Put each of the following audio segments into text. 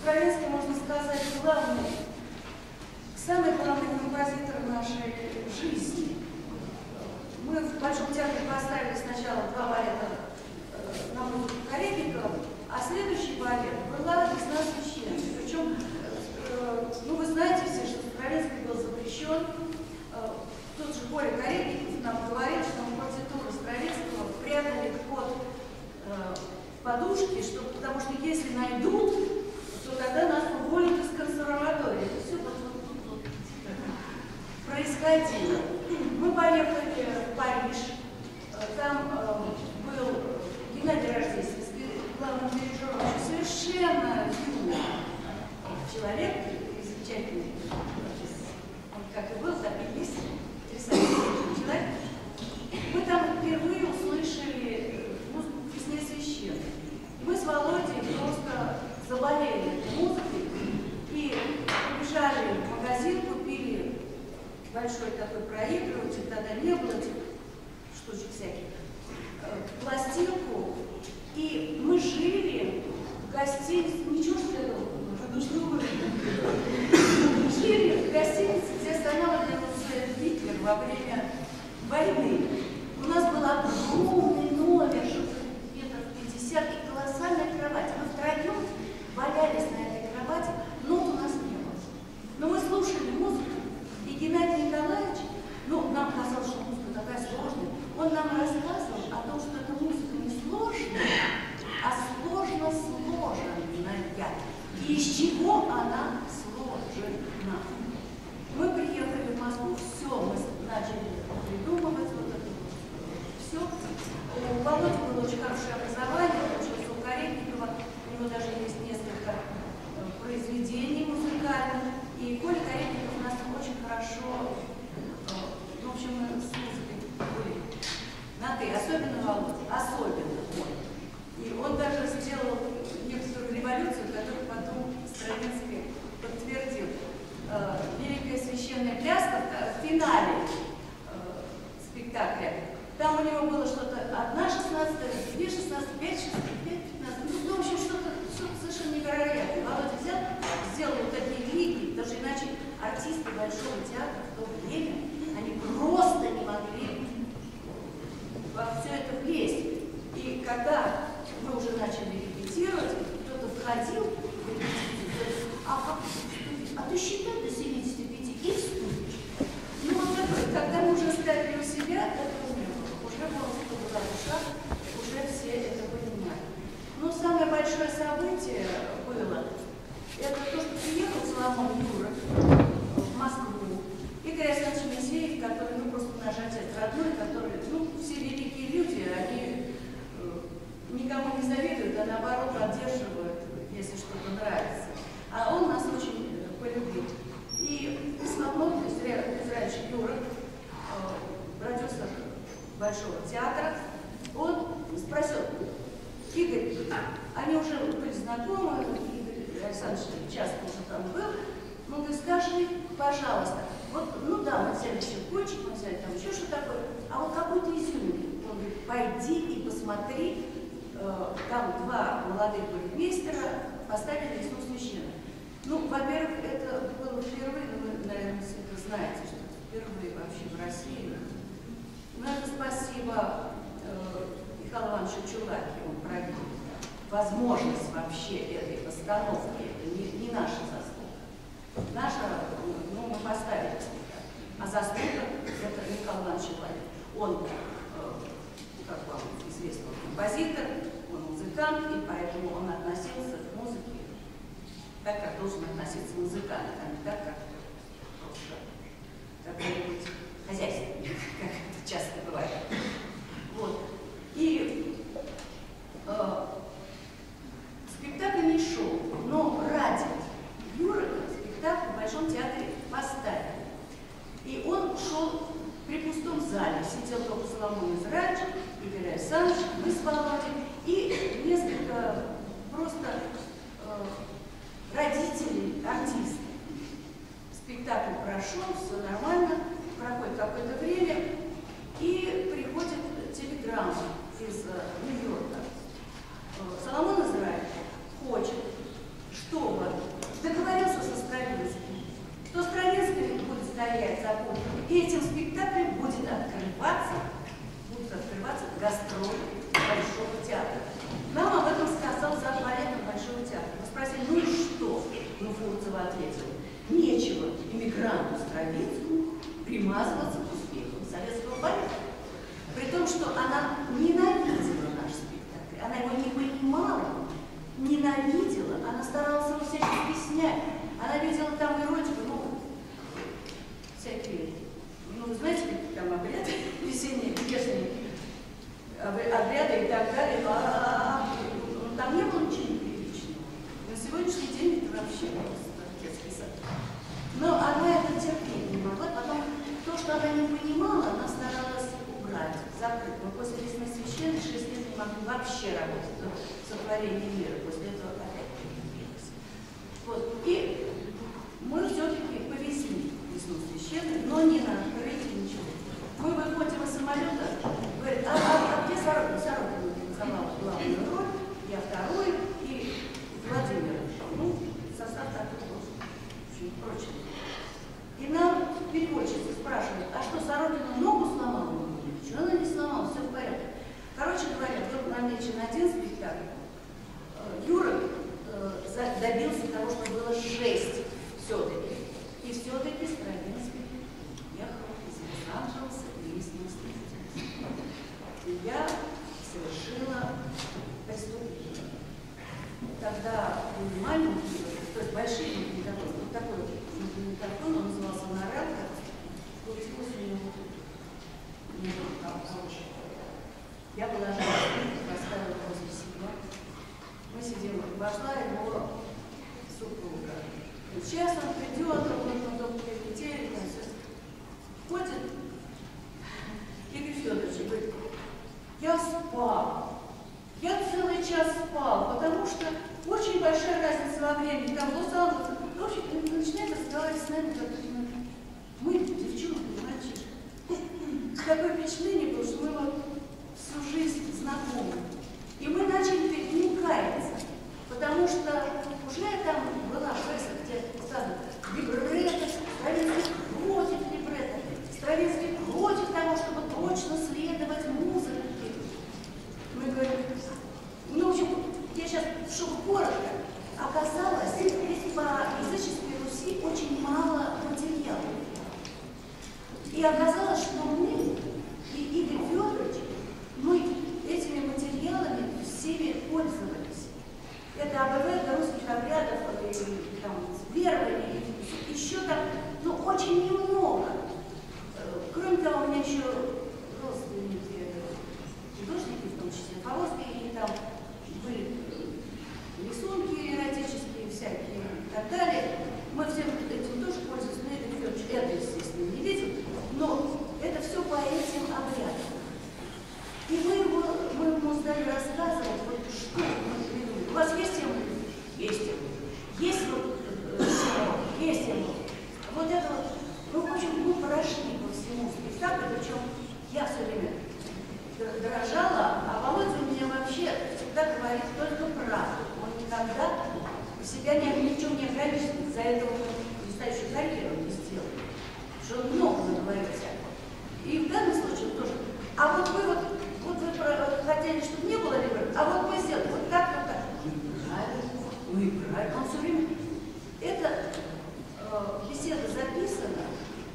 Стравинский, можно сказать, главный, самый главный композитор нашей жизни. Мы в Большом театре поставили сначала два балета э, на музыку Каребникова, а следующий балет была «Весна священная». Причем, э, ну вы знаете все, что Стравинский был запрещен. Э, тот же Коля Каребников нам говорит, что мы партитуру Стравинского прятали под э, подушки, что, потому что если найдут, то тогда нас уволят из консерватории. Это все вот, вот, вот, вот происходило. Мы поехали в Париж, э, там э, был Геннадий Рождественский, главным дирижером, совершенно юный человек, замечательный, он как и был, так и есть, потрясающий человек. Мы там впервые услышали музыку «Весне священной». Мы с Володей просто заболели этой музыкой и побежали в магазин, купили большой такой проигрыватель, тогда не было этих штучек всяких, э, пластинку, и мы жили в гостинице, ничего что это жили в гостинице, где останавливался Гитлер во время войны. У нас был огромный номер, где-то в 50, и колоссальная кровать. Мы втроем валялись на этой кровати, нот у нас не было. Но мы слушали музыку, и Геннадий Николаевич, ну, нам казалось, что музыка такая сложная, он нам рассказывал о том, что эта музыка не сложная, а сложно сложенная. И из чего она сложена. Мы приехали в Москву, все, мы начали придумывать вот это все. У Володи было очень хорошее образование, он учился у Каретникова, у него даже есть несколько э, произведений музыкальных. И Коля Каретников у нас очень хорошо в общем, мы с музыкой были на «ты», особенно Володя, особенно он. И он даже сделал некоторую революцию, которую потом Стравинский подтвердил. Э, Великая священная пляска в финале э, спектакля. Там у него было что-то одна шестнадцатая, две шестнадцатая, пять шестнадцатая, пять пятнадцатая. Ну, в общем, что-то что совершенно невероятное. Володя взял, сделал вот такие лиги, потому что иначе артисты Большого театра в то время они просто не могли во все это влезть. И когда мы уже начали репетировать, кто-то входил в репетицию, а как а ты считай до 75 и вступишь. Ну вот такой, когда мы уже ставили у себя, это не было. Уже было что-то шаг, уже все это понимали. Но самое большое событие было, это то, что приехал Соломон Юра в Москву, Игорь Александрович Моисеев, который, ну, просто наш отец родной, который, ну, все великие люди, они э, никому не завидуют, а наоборот поддерживают, если что-то нравится. А он нас очень э, полюбил. И Смоглов, Израилевич Юра, э, продюсер Большого театра, он спросил, Игорь, они уже были знакомы, Игорь Александрович часто уже там был, он говорит, скажи, пожалуйста, вот, ну да, мы взяли щелкунчик, мы взяли там еще что такое, а вот какой-то изюминки. Он говорит, пойди и посмотри, э, там два молодых балетмейстера поставили весну священную. Ну, во-первых, это было впервые, ну, вы, наверное, все это знаете, что впервые вообще в России. Ну, это спасибо э, Михаилу Ивановичу Чулаке, он провел возможность вообще этой постановки, это не, не наша заслуга. Наша, ну, мы поставили. А заслуга это Михаил Иванович Чулакин. Он, э, как вам известно, композитор, он музыкант, и поэтому он относился к музыке так, как должен относиться музыкант, а не так, как просто какой-нибудь хозяйственник, как это часто бывает. Вот. И э, спектакль не шел, но ради Юрика спектакль в Большом театре поставили. И он шел при пустом зале, сидел только Соломон Израиль, Игорь Александрович, мы с Володей, и несколько просто э, родителей, артистов. Спектакль прошел, все нормально, проходит какое-то время, и приходит телеграмма из э, Нью-Йорка. Э, Соломон вообще работать ну, над сотворением мира. После этого опять Я положила книгу, поставила возле себя. Мы сидим, вошла его супруга. Сейчас он придет, он потом прилетели, там все. Входит Игорь Федорович говорит, «Ну, я спал. Я целый час спал, потому что очень большая разница во времени. Там Лос-Анджелес, ну, в общем, начинает разговаривать с нами, как мы, девчонки, мальчишки. такой впечатление было, что мы вот. что уже там была пресса, где Александр либретто, Стравинский против либретто, Стравинский против того, чтобы точно следовать музыке. Мы говорим, ну, в общем, я сейчас шел коротко, оказалось, по языческой Руси очень мало материала. И оказалось, что мы это АБВ для русских обрядов, и, там, верований, еще там, ну, очень немного. Э, кроме того, у меня еще родственники, э, художники в том числе, вы вот, вот вы хотели, чтобы не было ребенка, а вот мы сделали вот так, вот так. Неправильно, неправильно. Он все время... Это э, беседа записана,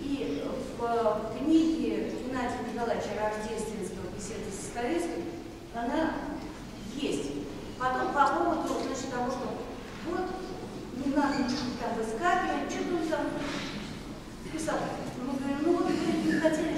и в э, книге Геннадия Николаевича Рождественского беседы с Скорецким она есть. Потом по поводу, значит, того, что вот не надо ничего там выскакивать, что там писал. Мы говорим, ну вот, не хотели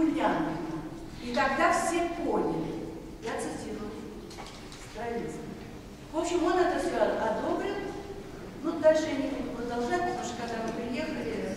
Гулянина. И тогда все поняли. Я цитирую страницу. В общем, он это все одобрил. Ну, дальше я не буду продолжать, потому что когда мы приехали,